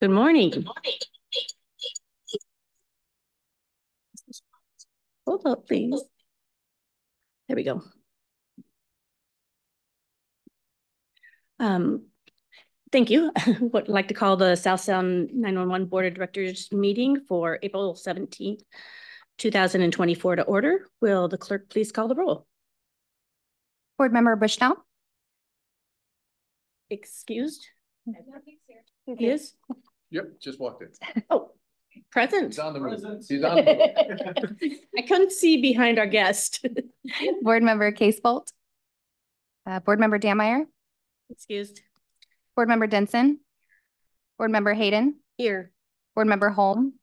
Good morning. Good morning. Hold up, please. There we go. Um, thank you. Would like to call the South Sound 911 Board of Directors meeting for April 17th, 2024 to order. Will the clerk please call the roll? Board Member Bushnell? Excused? He is? Yep, just walked in. Oh, present. He's on the move. He's on. the move. I couldn't see behind our guest. Board Member Case Bolt? Uh, Board Member Dammeier? Excused. Board Member Denson? Board Member Hayden? Here. Board Member Holm?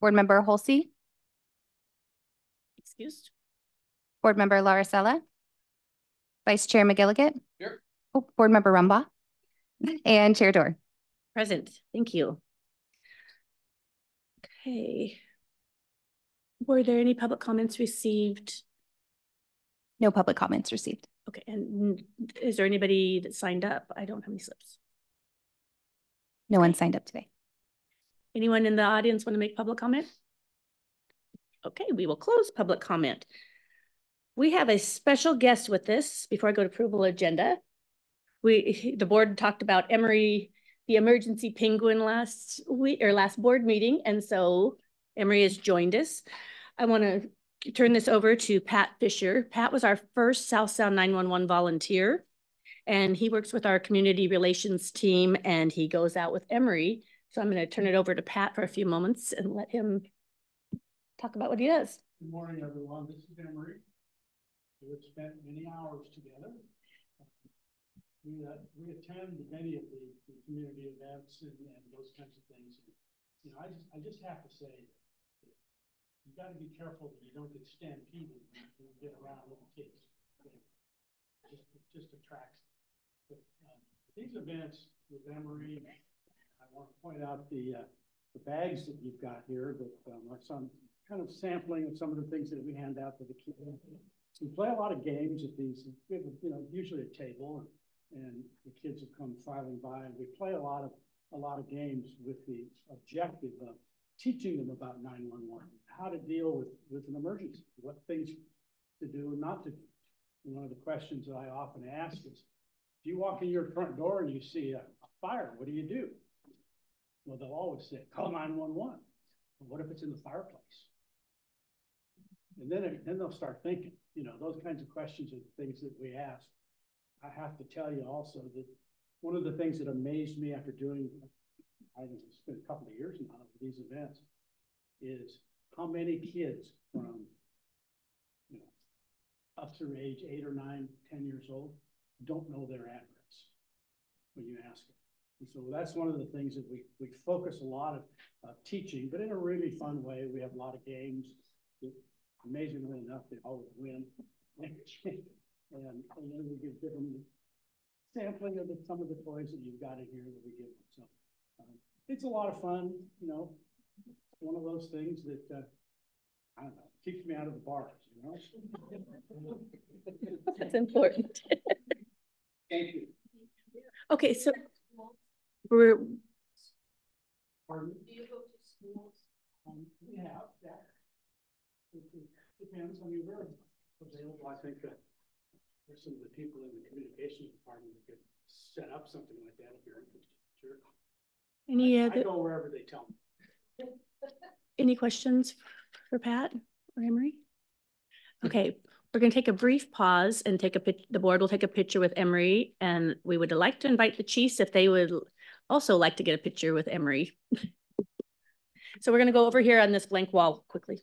Board Member Holsey? Excused. Board Member Larissella? Vice Chair McGilligan? Here. Oh, Board Member Rumbaugh? And Chair Dorr. Present, thank you. Okay. Were there any public comments received? No public comments received. Okay, and is there anybody that signed up? I don't have any slips. No one signed up today. Anyone in the audience want to make public comment? Okay, we will close public comment. We have a special guest with us before I go to approval agenda. We, the board talked about Emery, the emergency penguin last week or last board meeting, and so Emery has joined us. I want to turn this over to Pat Fisher. Pat was our first South Sound 911 volunteer, and he works with our community relations team, and he goes out with Emery. So I'm going to turn it over to Pat for a few moments and let him talk about what he does. Good morning, everyone. This is Emery. We've spent many hours together. We, uh, we attend many of the, the community events and, and those kinds of things. You know, I just, I just have to say that you got to be careful that you don't get stampeded when you get around with the kids. Just, it just attracts. But, um, these events with Emery, I want to point out the, uh, the bags that you've got here that um, are some kind of sampling of some of the things that we hand out to the kids. We play a lot of games at these, We have, you know, usually a table and and the kids have come filing by and we play a lot of a lot of games with the objective of teaching them about 911, how to deal with, with an emergency, what things to do and not to do. And one of the questions that I often ask is, if you walk in your front door and you see a, a fire, what do you do? Well, they'll always say, call 911. Well, what if it's in the fireplace? And then, then they'll start thinking, you know, those kinds of questions are the things that we ask. I have to tell you also that one of the things that amazed me after doing, I think it's been a couple of years now of these events, is how many kids from, you know, up through age eight or nine, 10 years old, don't know their address when you ask them. And so that's one of the things that we, we focus a lot of uh, teaching, but in a really fun way. We have a lot of games. Amazingly enough, they always win. and, and then we give them sampling of the, some of the toys that you've got in here that we give them. So um, it's a lot of fun, you know, one of those things that, uh, I don't know, keeps me out of the bars, you know? That's important. Thank you. Okay, so we're, Pardon? Do you go to schools? Um, we have that. It depends on your available. I think that there's some of the people in the communications department that could set up something like that if you're interested. Sure. any I, other, I go wherever they tell me. any questions for Pat or Emery? Okay, we're going to take a brief pause and take a pic, the board will take a picture with Emery and we would like to invite the chiefs if they would also like to get a picture with Emery. So we're going to go over here on this blank wall quickly.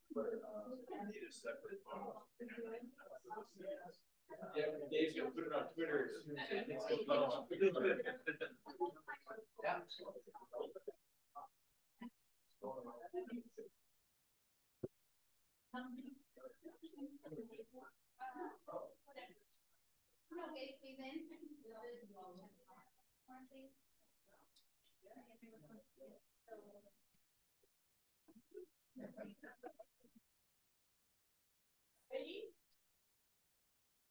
Yeah, Dave's gonna put it on Twitter.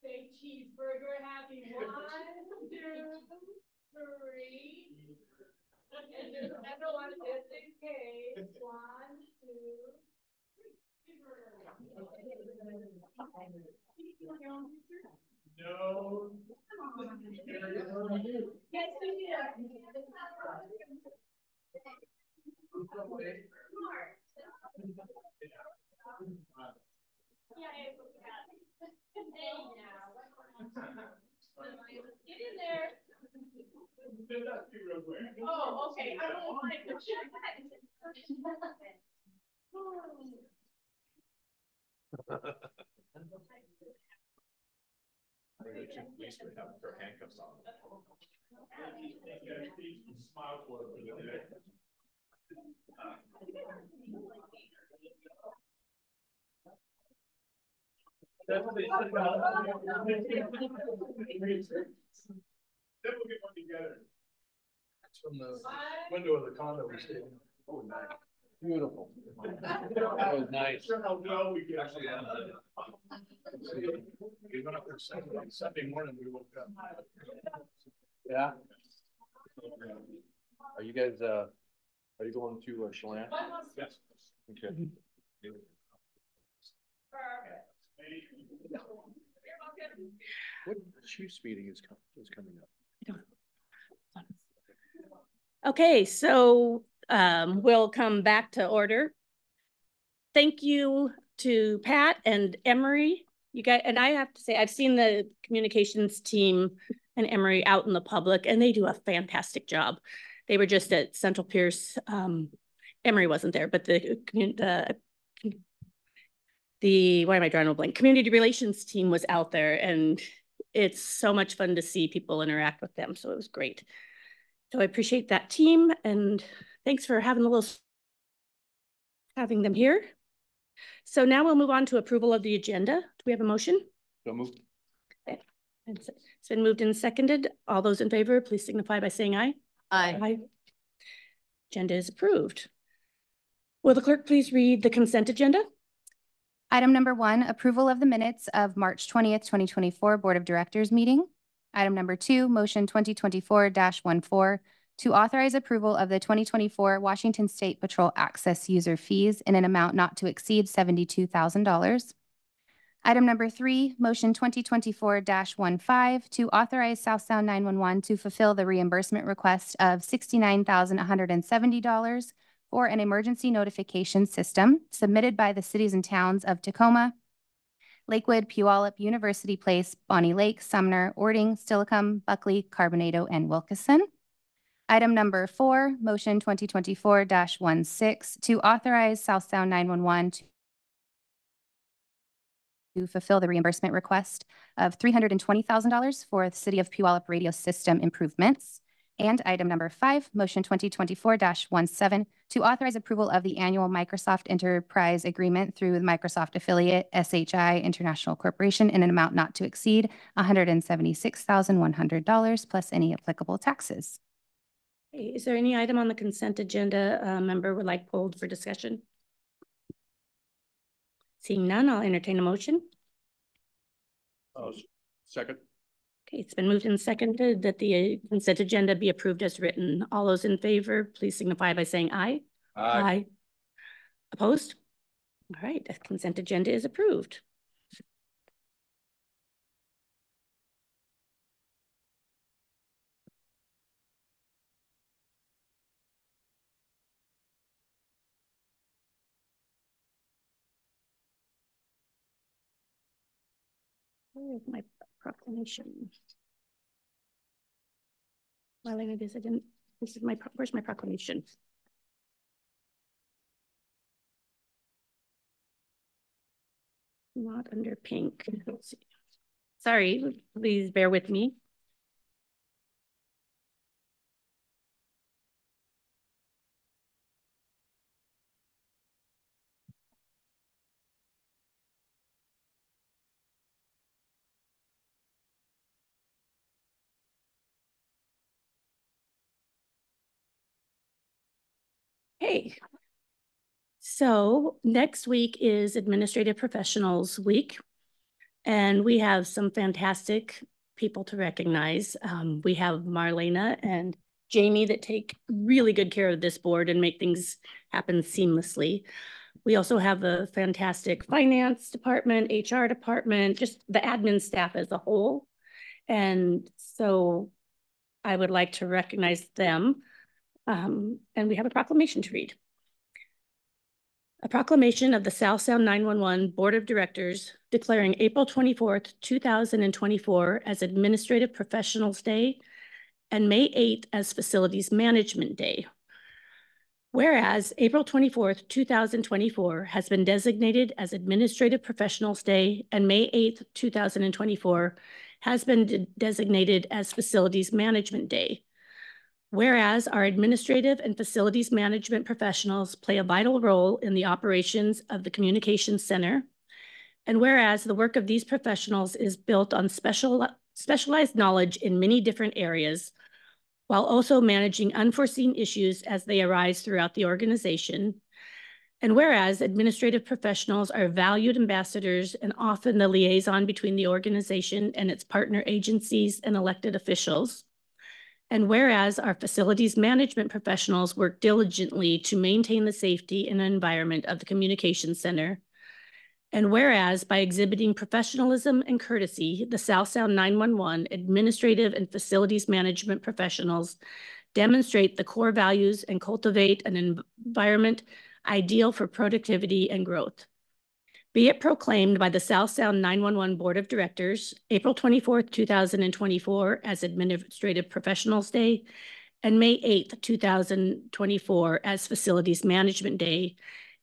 Big cheeseburger, happy one, two, three. And just everyone just in case, one, two. No. Yes, we Get in there. Oh, okay, I don't. Police would have handcuffs on. That's what they said about. Then we'll get one together. It's from the Window of the condo we stayed in. Oh, nice. Beautiful. That was nice. Sure how well we get. Actually, yeah. We went up there Sunday, Sunday morning, we woke up. Yeah. Are you guys, uh, are you going to uh, Chelan? Yes. Okay. What Chiefs meeting is com- is coming up? Okay, so um, we'll come back to order. Thank you to Pat and Emery. You guys, and I have to say, I've seen the communications team and Emery out in the public and they do a fantastic job. They were just at Central Pierce. Um, Emery wasn't there, but the, the the, why am I drawing a blank? Community relations team was out there and it's so much fun to see people interact with them. So it was great. So I appreciate that team and thanks for having the little having them here. So now we'll move on to approval of the agenda. Do we have a motion? So move. It's it's been moved and seconded. All those in favor, please signify by saying aye. aye. Aye. Agenda is approved. Will the clerk please read the consent agenda? Item number one, approval of the minutes of March 20th, 2024 Board of Directors meeting. Item number two, motion 2024-14 to authorize approval of the 2024 Washington State Patrol access user fees in an amount not to exceed $72,000. Item number three, motion 2024-15 to authorize South Sound 911 to fulfill the reimbursement request of $69,170 for an emergency notification system submitted by the cities and towns of Tacoma, Lakewood, Puyallup, University Place, Bonney Lake, Sumner, Orting, Steilacoom, Buckley, Carbonado, and Wilkeson. Item number four, motion twenty twenty-four 16 to authorize South Sound nine-one-one to to fulfill the reimbursement request of three hundred and twenty thousand dollars for the City of Puyallup radio system improvements. And item number five, motion twenty twenty-four 17 to authorize approval of the annual Microsoft Enterprise Agreement through the Microsoft affiliate SHI International Corporation in an amount not to exceed one hundred and seventy-six thousand one hundred dollars plus any applicable taxes. Is there any item on the consent agenda a member would like pulled for discussion? Seeing none, I'll entertain a motion. Uh, second. Okay, it's been moved and seconded that the uh, consent agenda be approved as written. All those in favor, please signify by saying aye. Aye. Opposed? All right, the consent agenda is approved. My proclamation? Well, it is, I didn't, this is my, where's my proclamation? Not under pink. Sorry, please bear with me. Hey. So next week is Administrative Professionals Week. And we have some fantastic people to recognize. Um, we have Marlena and Jamie that take really good care of this board and make things happen seamlessly. We also have a fantastic finance department, HR department, just the admin staff as a whole. And so I would like to recognize them. Um, and we have a proclamation to read. A proclamation of the South Sound 911 Board of Directors declaring April 24th, 2024 as Administrative Professionals Day and May 8th as Facilities Management Day. Whereas April 24th, 2024 has been designated as Administrative Professionals Day and May 8th, 2024 has been de designated as Facilities Management Day. Whereas our administrative and facilities management professionals play a vital role in the operations of the Communications Center. And whereas the work of these professionals is built on special, specialized knowledge in many different areas, while also managing unforeseen issues as they arise throughout the organization. And whereas administrative professionals are valued ambassadors and often the liaison between the organization and its partner agencies and elected officials. And whereas our facilities management professionals work diligently to maintain the safety and environment of the communication center. And whereas by exhibiting professionalism and courtesy, the South Sound 911 administrative and facilities management professionals demonstrate the core values and cultivate an environment ideal for productivity and growth. Be it proclaimed by the South Sound 911 Board of Directors, April 24th, 2024 as Administrative Professionals Day and May 8th, 2024 as Facilities Management Day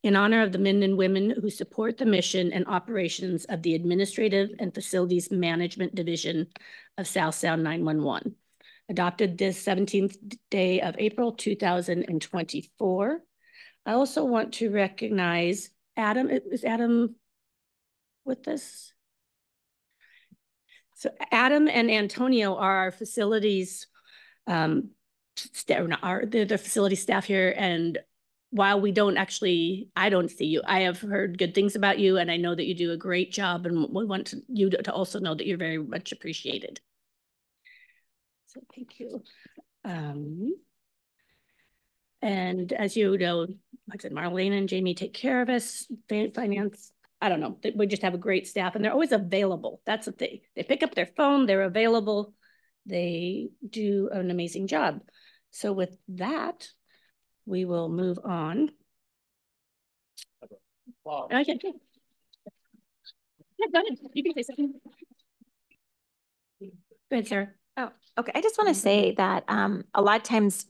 in honor of the men and women who support the mission and operations of the Administrative and Facilities Management Division of South Sound 911. Adopted this 17th day of April 2024. I also want to recognize Adam. Is Adam with this? So Adam and Antonio are our facilities um, are the, the facility staff here and while we don't actually, I don't see you, I have heard good things about you and I know that you do a great job and we want to, you to also know that you're very much appreciated. So thank you. Um, and as you know, like I said, Marlene and Jamie take care of us, finance, I don't know, we just have a great staff and they're always available. That's the thing. They pick up their phone, they're available. They do an amazing job. So with that, we will move on. Wow. Oh, yeah, yeah. Yeah, go ahead. You can say something. Go ahead, Sarah. Oh, okay. I just want to say that um, a lot of times,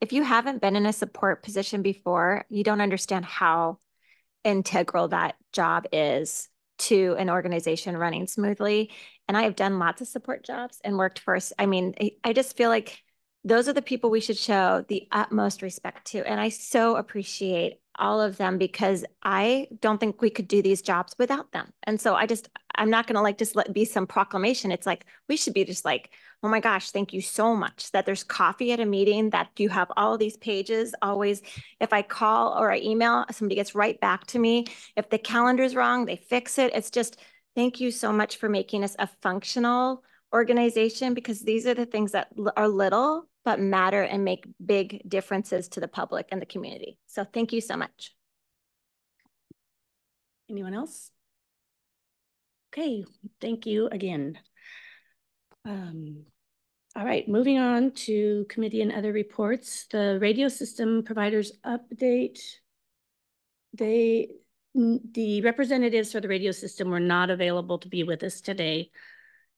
if you haven't been in a support position before, you don't understand how integral that job is to an organization running smoothly. And I have done lots of support jobs and worked for, I mean, I just feel like those are the people we should show the utmost respect to. And I so appreciate all of them because I don't think we could do these jobs without them. And so I just, I'm not going to like just let be some proclamation. It's like, we should be just like, oh my gosh, thank you so much that there's coffee at a meeting, that you have all these pages always. If I call or I email, somebody gets right back to me. If the calendar's wrong, they fix it. It's just, thank you so much for making us a functional organization because these are the things that are little but matter and make big differences to the public and the community. So thank you so much. Anyone else? Okay, thank you again. Um, all right, moving on to committee and other reports. The radio system providers update. They, the representatives for the radio system were not available to be with us today.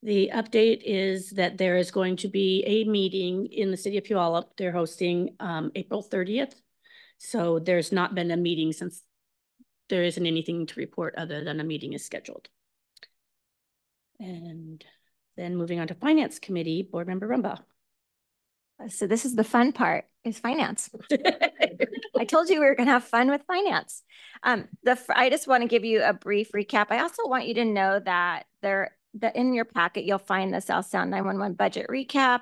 The update is that there is going to be a meeting in the city of Puyallup. They're hosting um, April 30th. So there's not been a meeting since there isn't anything to report other than a meeting is scheduled. And then moving on to finance committee, board member Rumbaugh. Uh, so this is the fun part is finance. I told you we were going to have fun with finance. Um, the I just want to give you a brief recap. I also want you to know that there that in your packet, you'll find the South Sound 911 budget recap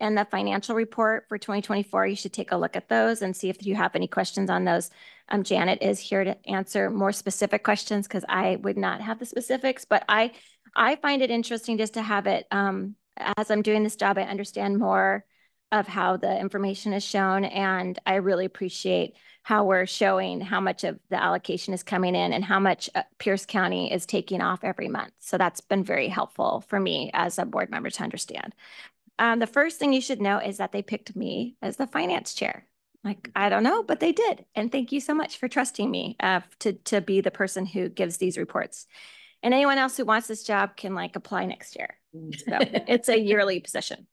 and the financial report for twenty twenty-four. You should take a look at those and see if you have any questions on those. Um, Janet is here to answer more specific questions because I would not have the specifics, but I, I find it interesting just to have it, um, as I'm doing this job, I understand more of how the information is shown, and I really appreciate how we're showing how much of the allocation is coming in and how much uh, Pierce County is taking off every month. So that's been very helpful for me as a board member to understand. Um, the first thing you should know is that they picked me as the finance chair. Like, I don't know, but they did. And thank you so much for trusting me uh, to, to be the person who gives these reports. And anyone else who wants this job can like apply next year. So it's a yearly position.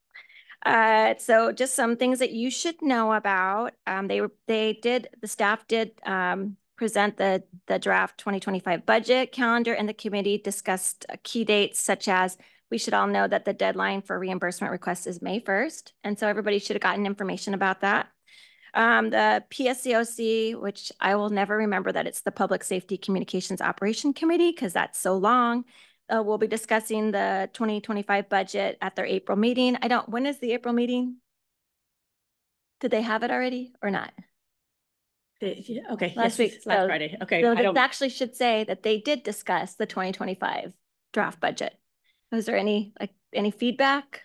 Uh, so just some things that you should know about. Um, they they did, the staff did, um, present the, the draft twenty twenty-five budget calendar and the committee discussed uh, key dates such as we should all know that the deadline for reimbursement requests is May first. And so everybody should have gotten information about that. Um, the PSCOC, which I will never remember that it's the Public Safety Communications Operation Committee because that's so long. Uh, we'll be discussing the 2025 budget at their April meeting. I don't, when is the April meeting? Did they have it already or not? Okay, okay, Last yes, week, last so- Friday, okay. So I this don't- actually should say that they did discuss the 2025 draft budget. Was there any, like, any feedback?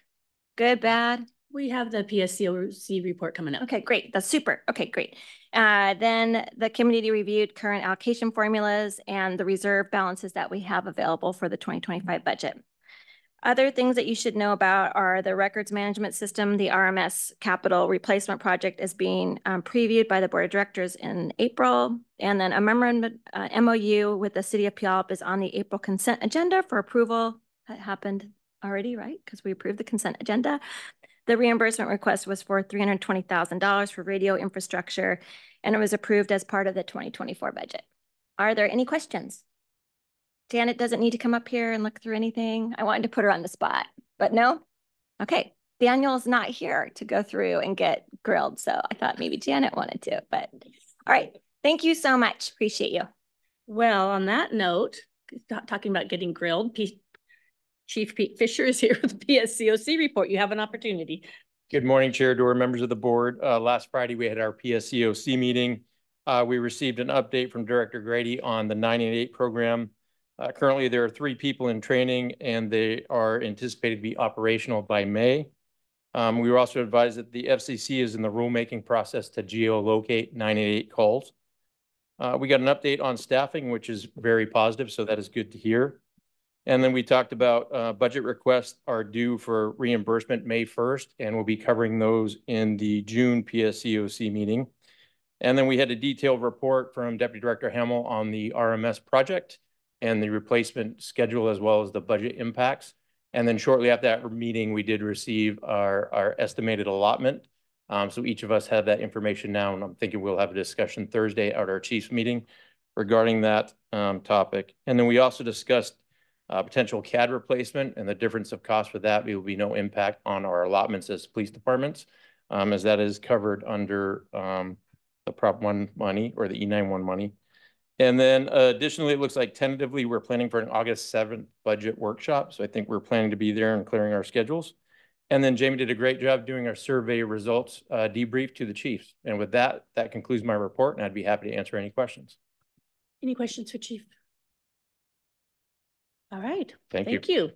Good, bad? We have the PSCOC report coming up. Okay, great. That's super. Okay, great. Uh, then the committee reviewed current allocation formulas and the reserve balances that we have available for the twenty twenty-five budget. Other things that you should know about are the records management system, the RMS capital replacement project is being um, previewed by the board of directors in April. And then a memorandum, uh, MOU with the city of Puyallup is on the April consent agenda for approval. That happened already, right? Because we approved the consent agenda. The reimbursement request was for three hundred twenty thousand dollars for radio infrastructure, and it was approved as part of the twenty twenty-four budget. Are there any questions? Janet doesn't need to come up here and look through anything. I wanted to put her on the spot, but no? Okay, Daniel's not here to go through and get grilled, so I thought maybe Janet wanted to, but, all right. Thank you so much. Appreciate you. Well, on that note, talking about getting grilled, Chief Pete Fisher is here with the PSCOC report. You have an opportunity. Good morning, Chair Dorr, members of the board. Uh, last Friday, we had our PSCOC meeting. Uh, we received an update from Director Grady on the nine eight eight program. Uh, currently, there are three people in training and they are anticipated to be operational by May. Um, we were also advised that the FCC is in the rulemaking process to geolocate nine eight eight calls. Uh, we got an update on staffing, which is very positive, so that is good to hear. And then we talked about uh, budget requests are due for reimbursement May first, and we'll be covering those in the June PSCOC meeting. And then we had a detailed report from Deputy Director Hamel on the RMS project and the replacement schedule as well as the budget impacts. And then shortly after that meeting, we did receive our, our estimated allotment. Um, so each of us have that information now, and I'm thinking we'll have a discussion Thursday at our chiefs meeting regarding that um, topic. And then we also discussed uh, potential CAD replacement and the difference of cost for that. Will be no impact on our allotments as police departments, um, as that is covered under um, the Prop One money or the E nine one money. And then uh, additionally, it looks like tentatively, we're planning for an August seventh budget workshop. So I think we're planning to be there and clearing our schedules. And then Jamie did a great job doing our survey results uh, debrief to the chiefs. And with that, that concludes my report, and I'd be happy to answer any questions. Any questions for Chief? All right, Thank you. you.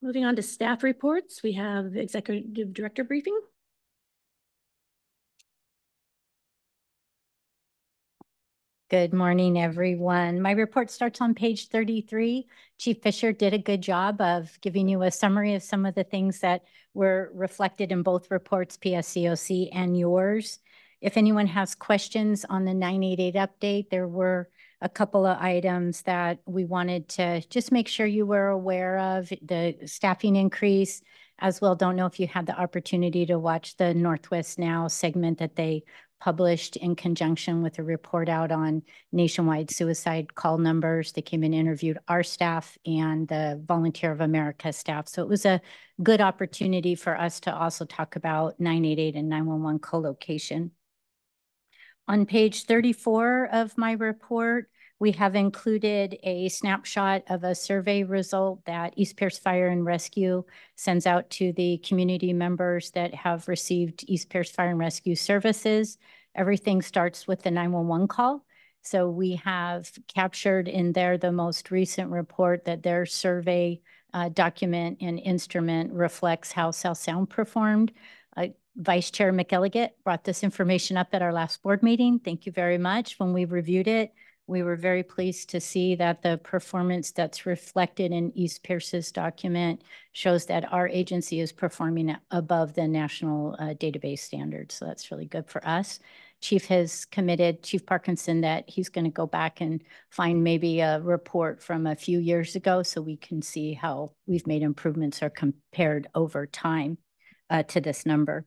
Moving on to staff reports, we have executive director briefing. Good morning, everyone. My report starts on page thirty-three. Chief Fisher did a good job of giving you a summary of some of the things that were reflected in both reports, PSCOC and yours. If anyone has questions on the nine eight eight update, there were a couple of items that we wanted to just make sure you were aware of, the staffing increase. As well, don't know if you had the opportunity to watch the Northwest Now segment that they published in conjunction with a report out on nationwide suicide call numbers. They came and interviewed our staff and the Volunteer of America staff. So it was a good opportunity for us to also talk about 988 and 911 co-location. On page 34 of my report, We have included a snapshot of a survey result that East Pierce Fire and Rescue sends out to the community members that have received East Pierce Fire and Rescue services. Everything starts with the 911 call. So we have captured in there the most recent report that their survey uh, document and instrument reflects how South Sound performed. Vice Chair McElligott brought this information up at our last board meeting. Thank you very much. When we reviewed it, we were very pleased to see that the performance that's reflected in East Pierce's document shows that our agency is performing above the national uh, database standards. So that's really good for us. Chief has committed, Chief Parkinson, that he's going to go back and find maybe a report from a few years ago so we can see how we've made improvements or compared over time uh, to this number.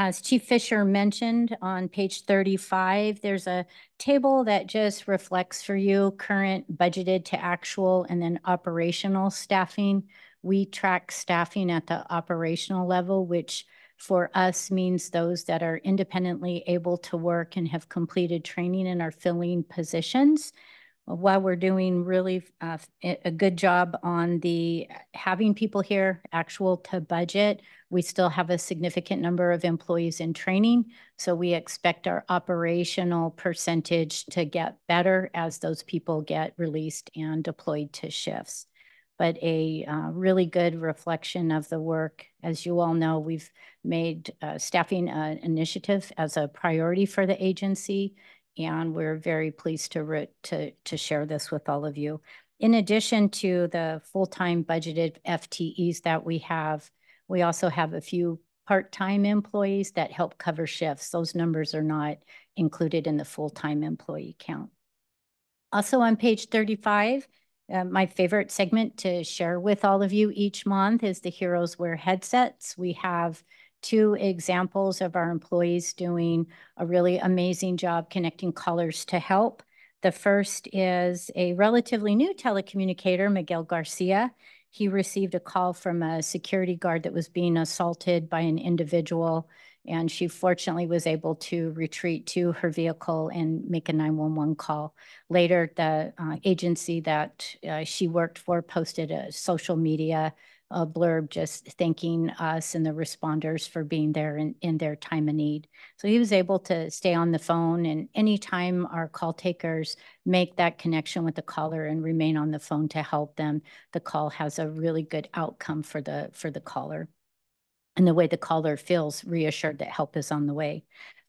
As Chief Fisher mentioned on page 35, there's a table that just reflects for you current budgeted to actual and then operational staffing. We track staffing at the operational level, which for us means those that are independently able to work and have completed training and are filling positions while we're doing really uh, a good job on the having people here actual to budget, we still have a significant number of employees in training. So we expect our operational percentage to get better as those people get released and deployed to shifts. But a uh, really good reflection of the work. As you all know, we've made uh, staffing uh, initiative as a priority for the agency and we're very pleased to, to, to share this with all of you. In addition to the full-time budgeted FTEs that we have, we also have a few part-time employees that help cover shifts. Those numbers are not included in the full-time employee count. Also on page 35, uh, my favorite segment to share with all of you each month is the Heroes Wear headsets. We have two examples of our employees doing a really amazing job connecting callers to help. The first is a relatively new telecommunicator, Miguel Garcia. He received a call from a security guard that was being assaulted by an individual, and she fortunately was able to retreat to her vehicle and make a 911 call. Later, the uh, agency that uh, she worked for posted a social media a blurb just thanking us and the responders for being there in, in their time of need. So he was able to stay on the phone and anytime our call takers make that connection with the caller and remain on the phone to help them, the call has a really good outcome for the for the caller. And the way the caller feels reassured that help is on the way.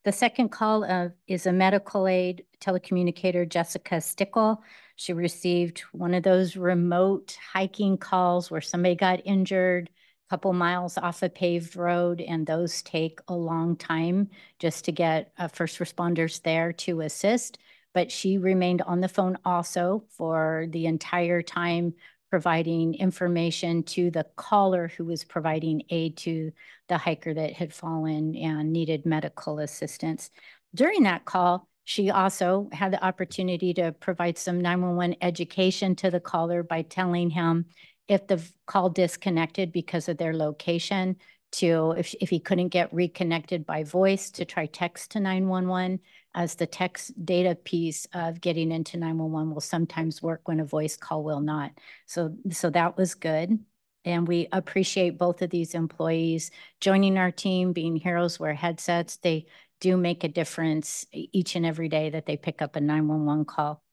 The second call uh, is a medical aid telecommunicator, Jessica Stickle. She received one of those remote hiking calls where somebody got injured a couple miles off a paved road, and those take a long time just to get uh, first responders there to assist. But she remained on the phone also for the entire time providing information to the caller who was providing aid to the hiker that had fallen and needed medical assistance. During that call, she also had the opportunity to provide some 911 education to the caller by telling him if the call disconnected because of their location to if, if he couldn't get reconnected by voice to try text to 911 as the text data piece of getting into 911 will sometimes work when a voice call will not. So, so that was good. And we appreciate both of these employees joining our team, being heroes wear headsets. They do make a difference each and every day that they pick up a 911 call.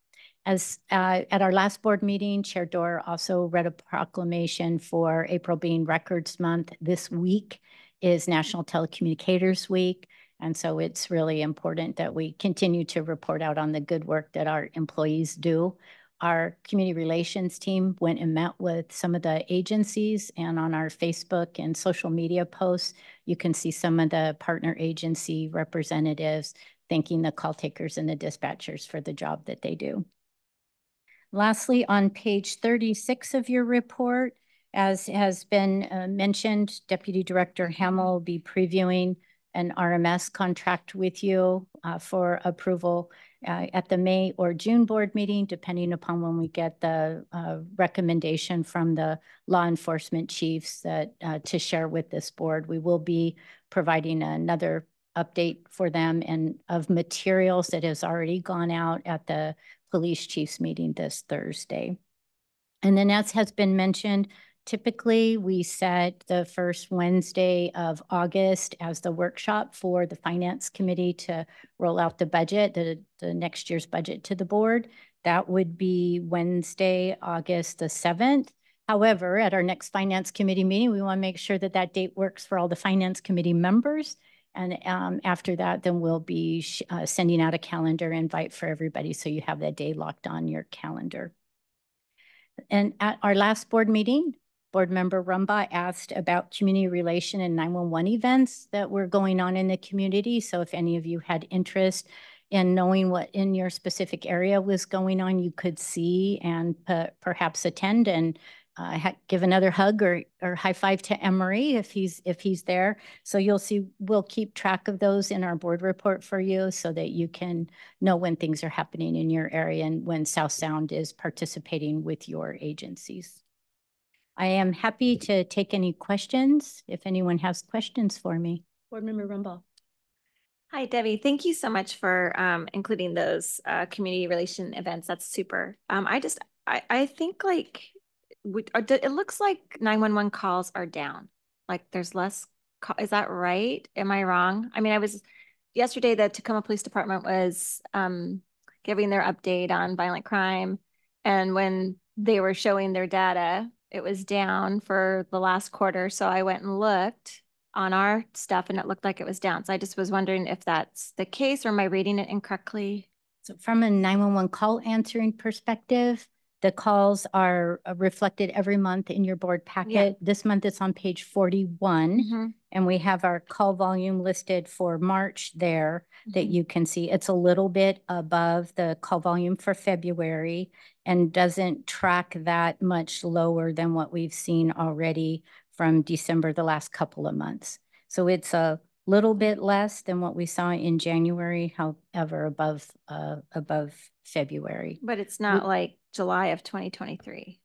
As uh, at our last board meeting, Chair Dorr also read a proclamation for April being Records Month. This week is National Telecommunicators Week. And so it's really important that we continue to report out on the good work that our employees do. Our community relations team went and met with some of the agencies and on our Facebook and social media posts, you can see some of the partner agency representatives thanking the call takers and the dispatchers for the job that they do. Lastly, on page 36 of your report, as has been uh, mentioned, Deputy Director Hamill will be previewing an RMS contract with you uh, for approval uh, at the May or June board meeting, depending upon when we get the uh, recommendation from the law enforcement chiefs that uh, to share with this board. We will be providing another update for them and of materials that has already gone out at the police chiefs meeting this Thursday. And then as has been mentioned, typically we set the first Wednesday of August as the workshop for the finance committee to roll out the budget, the, the next year's budget to the board. That would be Wednesday, August the seventh. However, at our next finance committee meeting, we want to make sure that that date works for all the finance committee members. And um, after that, then we'll be uh, sending out a calendar invite for everybody. So you have that day locked on your calendar. And at our last board meeting, board member Rumbaugh asked about community relation and 911 events that were going on in the community. So if any of you had interest in knowing what in your specific area was going on, you could see and perhaps attend and uh, give another hug or, or high five to Emery if he's if he's there. So you'll see we'll keep track of those in our board report for you so that you can know when things are happening in your area and when South Sound is participating with your agencies. I am happy to take any questions if anyone has questions for me. Board Member Rumbaugh. Hi, Debbie. Thank you so much for um, including those uh, community relation events. That's super. Um, I just, I, I think like, we, uh, it looks like 911 calls are down. Like there's less, call, is that right? Am I wrong? I mean, I was, yesterday the Tacoma Police Department was um, giving their update on violent crime. And when they were showing their data, it was down for the last quarter. So I went and looked on our stuff and it looked like it was down. So I just was wondering if that's the case or am I reading it incorrectly? So from a 911 call answering perspective, the calls are uh, reflected every month in your board packet. This month it's on page 41. Mhm. And we have our call volume listed for March there that Mhm. you can see. It's a little bit above the call volume for February and doesn't track that much lower than what we've seen already from December, the last couple of months. So it's a little bit less than what we saw in January, however, above, uh, above February. But it's not like July of 2023.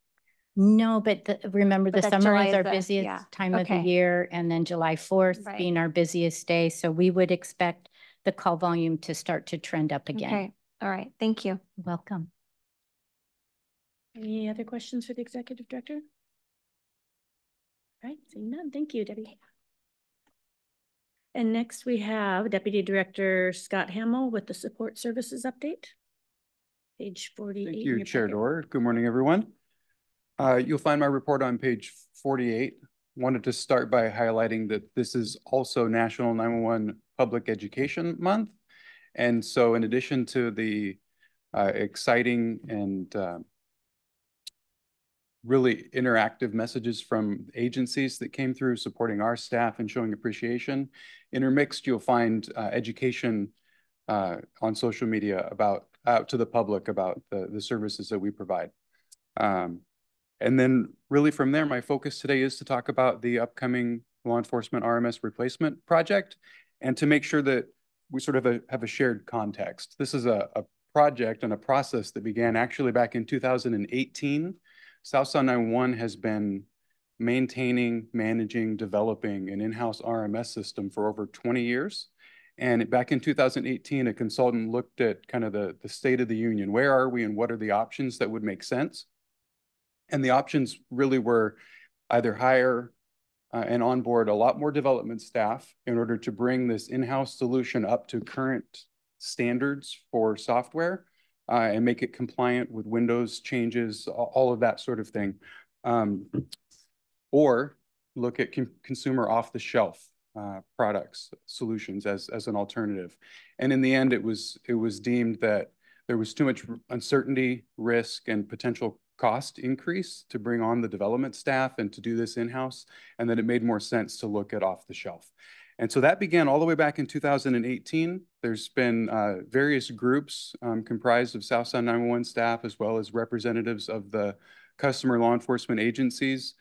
No, but the, remember But the summer July is our the- busiest yeah, time of the year and then July fourth Right. being our busiest day. So we would expect the call volume to start to trend up again. Okay, all right, thank you. Welcome. Any other questions for the executive director? All right, seeing none. Thank you, Debbie. And next we have Deputy Director Scott Hamill with the support services update. Page forty-eight. Thank you, Chair. Dorr. Good morning, everyone. Uh, you'll find my report on page forty-eight. Wanted to start by highlighting that this is also National nine-one-one Public Education Month. And so in addition to the uh, exciting and uh, really interactive messages from agencies that came through supporting our staff and showing appreciation, intermixed, you'll find uh, education uh, on social media about out to the public about the, the services that we provide. Um, and then really from there, my focus today is to talk about the upcoming law enforcement RMS replacement project and to make sure that we sort of a, have a shared context. This is a, a project and a process that began actually back in 2018. South Sound 911 has been maintaining, managing, developing an in-house RMS system for over 20 years. And back in 2018, a consultant looked at kind of the, the state of the union. Where are we and what are the options that would make sense? And the options really were either hire uh, and onboard a lot more development staff in order to bring this in-house solution up to current standards for software and make it compliant with Windows changes, all of that sort of thing. Um, or look at consumer off-the-shelf uh, products, solutions as, as an alternative. And in the end, it was, it was deemed that there was too much uncertainty, risk, and potential cost increase to bring on the development staff and to do this in-house, and that it made more sense to look at off-the-shelf. And so that began all the way back in 2018. There's been uh, various groups um, comprised of South Sound 911 staff as well as representatives of the customer law enforcement agencies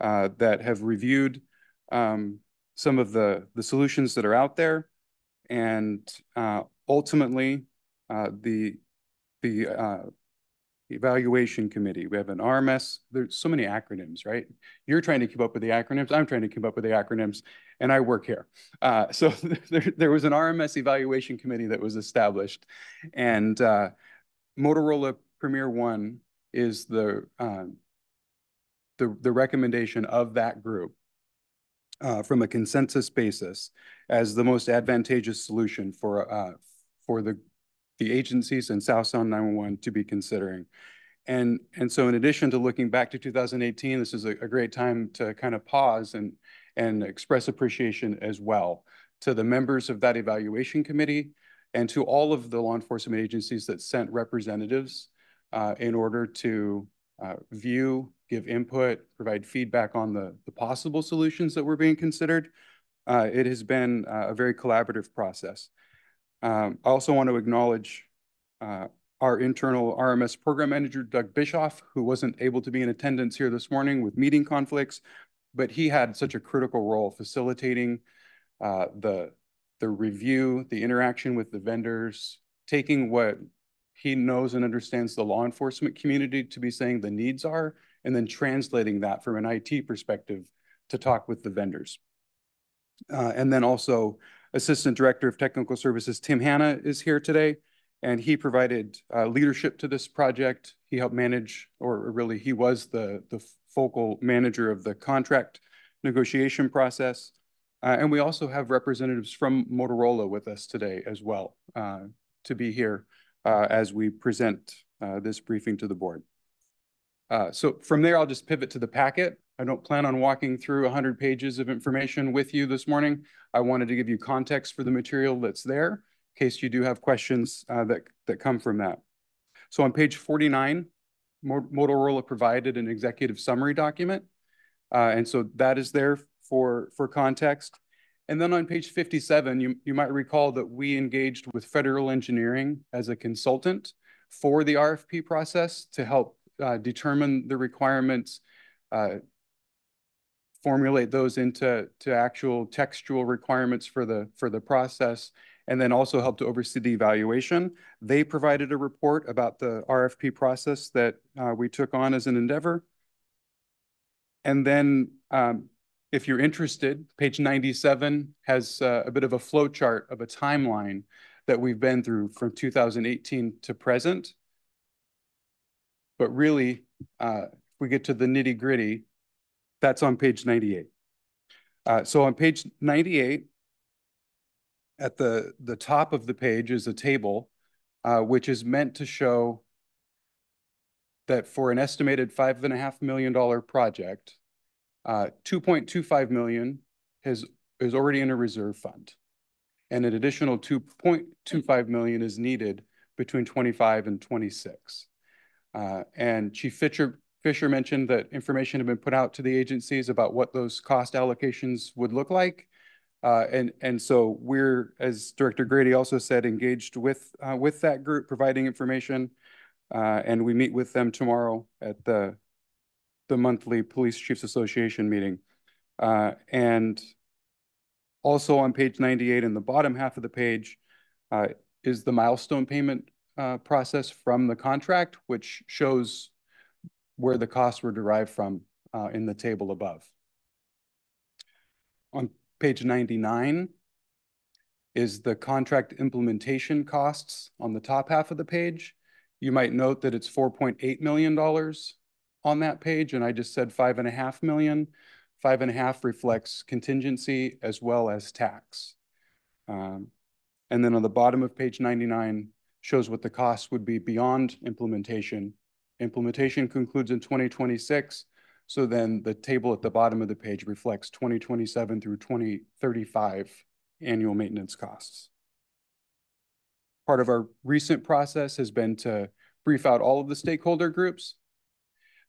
uh, that have reviewed um, some of the, the solutions that are out there. And uh, ultimately, uh, the, the uh, evaluation committee, we have an RMS, there's so many acronyms, right? You're trying to keep up with the acronyms, I'm trying to keep up with the acronyms, and I work here. Uh, so there, there was an RMS evaluation committee that was established. And uh, Motorola Premier One is the, um, the, the recommendation of that group uh, from a consensus basis as the most advantageous solution for, uh, for the, the agencies and South Sound 911 to be considering. And, and so in addition to looking back to 2018, this is a, a great time to kind of pause and, and express appreciation as well to the members of that evaluation committee and to all of the law enforcement agencies that sent representatives uh, in order to uh, view, give input, provide feedback on the, the possible solutions that were being considered. Uh, it has been uh, a very collaborative process. Um, I also want to acknowledge uh, our internal RMS program manager, Doug Bischoff, who wasn't able to be in attendance here this morning with meeting conflicts, but he had such a critical role facilitating uh, the, the review, the interaction with the vendors, taking what he knows and understands the law enforcement community to be saying the needs are, and then translating that from an IT perspective to talk with the vendors. Uh, and then also Assistant Director of Technical Services, Tim Hanna is here today, and he provided uh, leadership to this project. He helped manage, or really he was the, the focal manager of the contract negotiation process. Uh, and we also have representatives from Motorola with us today as well uh, to be here uh, as we present uh, this briefing to the board. Uh, so from there, I'll just pivot to the packet. I don't plan on walking through 100 pages of information with you this morning. I wanted to give you context for the material that's there in case you do have questions uh, that, that come from that. So on page 49, Motorola provided an executive summary document. Uh, and so that is there for, for context. And then on page 57, you, you might recall that we engaged with Federal Engineering as a consultant for the RFP process to help uh, determine the requirements, uh, formulate those into to actual textual requirements for the for the process, and then also help to oversee the evaluation. They provided a report about the RFP process that uh, we took on as an endeavor. And then um, if you're interested, page 97 has uh, a bit of a flow chart of a timeline that we've been through from 2018 to present. But really, uh, if we get to the nitty gritty, that's on page 98. Uh, so on page 98, at the, the top of the page is a table, uh, which is meant to show that for an estimated five and a half million dollar project, uh, 2.25 million has, is already in a reserve fund. And an additional 2.25 million is needed between 25 and 26. Uh, and Chief Fisher, Fisher mentioned that information had been put out to the agencies about what those cost allocations would look like. Uh, and, and so we're, as Director Grady also said, engaged with, uh, with that group, providing information. Uh, and we meet with them tomorrow at the the monthly Police Chiefs Association meeting. Uh, and also on page 98 in the bottom half of the page uh, is the milestone payment uh, process from the contract, which shows where the costs were derived from uh, in the table above. On page 99 is the contract implementation costs on the top half of the page. You might note that it's $4.8 million on that page, and I just said five and a half million. Five and a half reflects contingency as well as tax. Um, and then on the bottom of page 99 shows what the costs would be beyond implementation. Implementation concludes in 2026. So then the table at the bottom of the page reflects 2027 through 2035 annual maintenance costs. Part of our recent process has been to brief out all of the stakeholder groups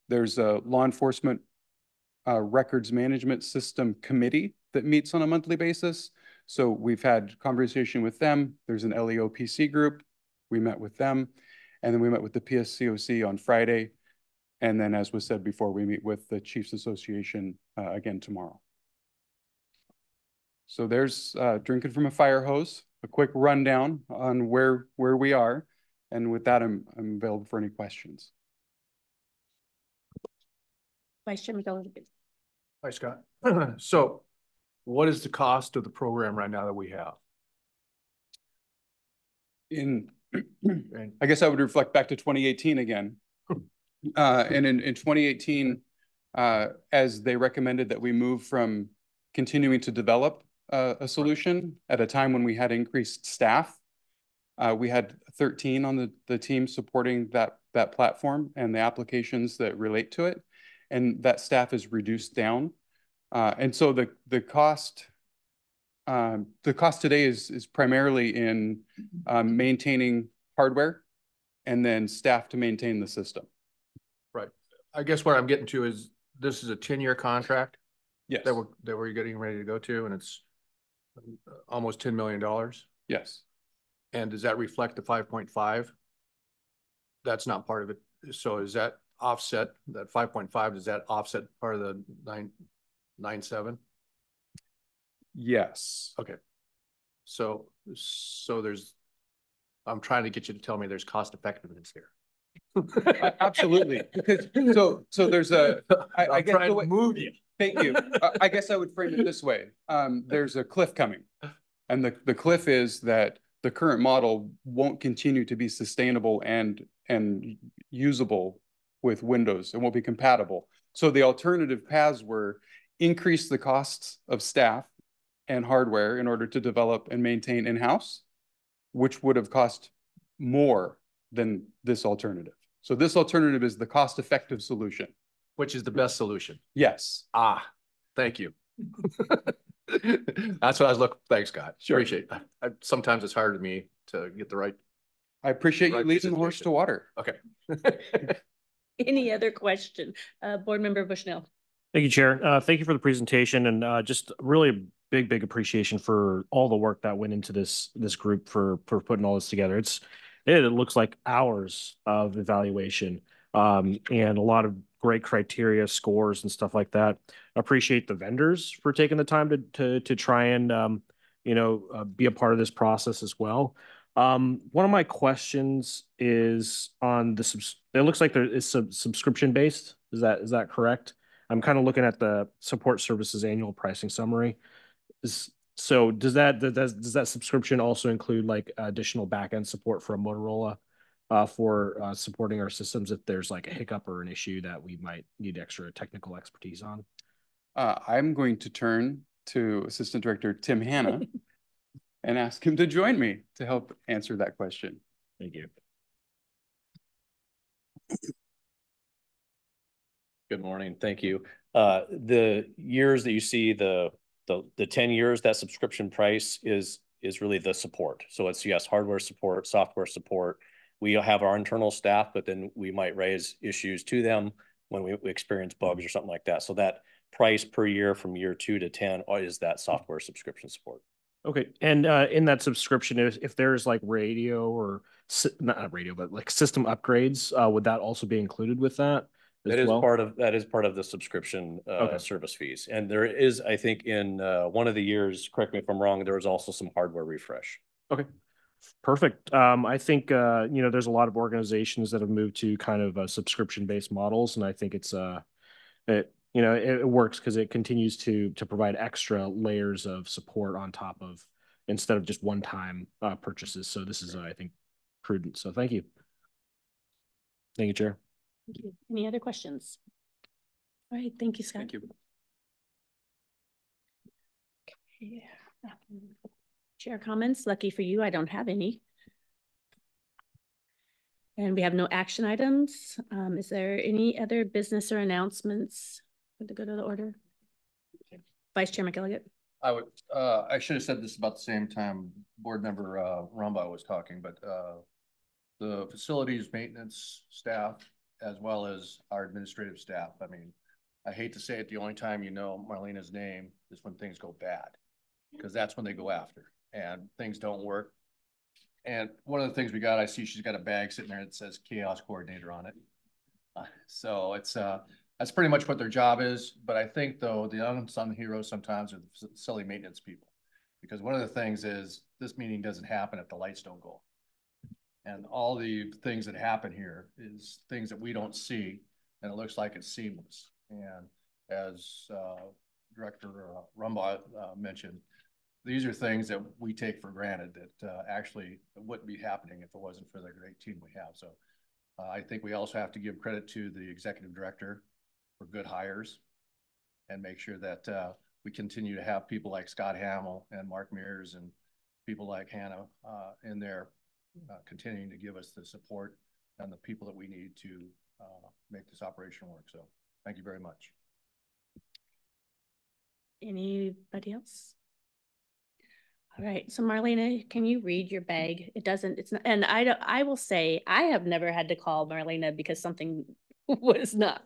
there's a law enforcement uh, records management system committee that meets on a monthly basis. So we've had conversation with them. There's an LEOPC group. We met with them. And then we met with the PSCOC on Friday. And then as was said before, we meet with the Chiefs Association uh, again tomorrow. So there's uh, drinking from a fire hose, a quick rundown on where, where we are. And with that, I'm, I'm available for any questions. Vice Chairman Gillespie. Hi, Scott. So what is the cost of the program right now that we have? In, And I guess I would reflect back to twenty eighteen again. Uh, and in, in twenty eighteen, uh, as they recommended that we move from continuing to develop uh, a solution at a time when we had increased staff. Uh, we had thirteen on the, the team supporting that, that platform and the applications that relate to it. And that staff is reduced down. Uh, and so the, the cost, um, the cost today is, is primarily in um, maintaining hardware and then staff to maintain the system. Right. I guess what I'm getting to is this is a 10 year contract. Yes. That we're, that we're getting ready to go to, and it's uh, almost $10 million. Yes. And does that reflect the 5.5? That's not part of it. So is that offset, that 5.5, does that offset part of the 9, 9.7? Yes. Okay. So, so there's, I'm trying to get you to tell me there's cost effectiveness here. Absolutely. Because so so there's a. I, I guess the way, move you. Thank you. uh, I guess I would frame it this way. Um, there's a cliff coming, and the the cliff is that the current model won't continue to be sustainable and and usable with Windows and won't be compatible. So the alternative paths were increase the costs of staff and hardware in order to develop and maintain in-house, which would have cost more than this alternative. So this alternative is the cost-effective solution. Which is the best solution? Yes. Ah, thank you. That's what I was looking, thanks, Scott. Sure. Appreciate it. I, sometimes it's hard to me to get the right, I appreciate you leading the horse to water. okay. Any other question? Uh, Board Member Bushnell. Thank you, Chair. Uh, thank you for the presentation and, uh, just really big, big appreciation for all the work that went into this, this group for, for putting all this together. It's, it looks like hours of evaluation, um, and a lot of great criteria, scores and stuff like that. Appreciate the vendors for taking the time to, to, to try and, um, you know, uh, be a part of this process as well. Um, one of my questions is on the subs, it looks like there is sub subscription based. Is that, is that correct? I'm kind of looking at the support services annual pricing summary. Is, so does that, does, does that subscription also include like additional backend support from Motorola? Uh, for, uh, supporting our systems if there's like a hiccup or an issue that we might need extra technical expertise on? Uh, I'm going to turn to Assistant Director Tim Hanna and ask him to join me to help answer that question. Thank you. Good morning. Thank you. Uh, the years that you see, the, the, the ten years, that subscription price is, is really the support. So it's yes, hardware support, software support. We have our internal staff, but then we might raise issues to them when we we experience bugs or something like that. So that price per year from year two to ten is that software subscription support. Okay, and uh, in that subscription, if, if there's like radio or not radio, but like system upgrades, uh, would that also be included with that? That is well? part of, that is part of the subscription uh, Okay. service fees. And there is, I think, in uh, one of the years, correct me if I'm wrong, there was also some hardware refresh. Okay, perfect. Um, I think, uh, you know, there's a lot of organizations that have moved to kind of uh, subscription-based models, and I think it's, uh, it, you know, it, it works because it continues to, to provide extra layers of support on top of, instead of just one-time, uh, purchases. So this is, uh, I think, prudent. So thank you. Thank you, Chair. Thank you. Any other questions? All right, thank you, Scott. Thank you. Yeah. Chair comments, lucky for you, I don't have any. And we have no action items. Um, is there any other business or announcements for the good of the order? Vice Chair McElligott. I would, uh, I should have said this about the same time board member, uh, Rumbaugh was talking, but, uh, the facilities maintenance staff as well as our administrative staff, I mean, I hate to say it, the only time you know Marlena's name is when things go bad. Cause that's when they go after and things don't work. And one of the things we got, I see she's got a bag sitting there that says chaos coordinator on it. Uh, So it's, uh, that's pretty much what their job is, but I think though, the unsung heroes sometimes are the facility maintenance people. Because one of the things is, this meeting doesn't happen if the lights don't go. And all the things that happen here is things that we don't see, and it looks like it's seamless. And as, uh, Director uh, Rumbaugh, uh, mentioned, these are things that we take for granted that, uh, actually wouldn't be happening if it wasn't for the great team we have. So, uh, I think we also have to give credit to the executive director for good hires and make sure that, uh, we continue to have people like Scott Hamill and Mark Mears and people like Hanna, uh, in there, uh, continuing to give us the support and the people that we need to, uh, make this operation work. So thank you very much. Anybody else? All right, so Marlena, can you read your bag? It doesn't, it's not, and I don't, I will say, I have never had to call Marlena because something was not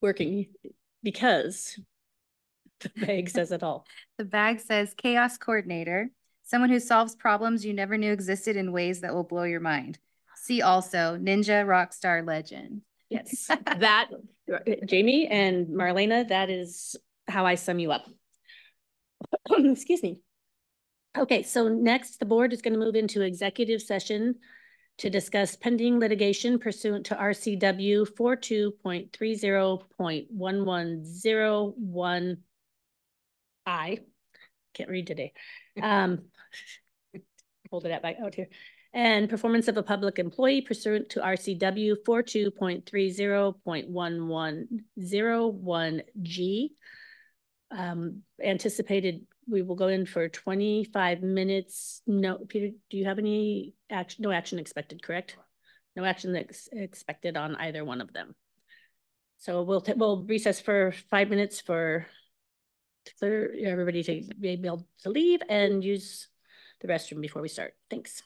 working because the bag says it all. The bag says chaos coordinator, someone who solves problems you never knew existed in ways that will blow your mind. See also ninja rock star legend. Yes, that, Jamie and Marlena, that is how I sum you up. Excuse me. Okay, so next, the board is going to move into executive session to discuss pending litigation pursuant to RCW 42.30.1101 I, can't read today. Um, hold it up back out here. And performance of a public employee pursuant to RCW 42.30.1101G. Um, anticipated, we will go in for twenty-five minutes. No, Peter, do you have any action, no action expected, correct? No action ex- expected on either one of them. So we'll, we'll recess for five minutes for for everybody to be able to leave and use the restroom before we start. Thanks.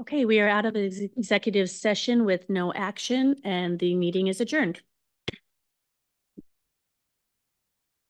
Okay, we are out of executive session with no action and the meeting is adjourned.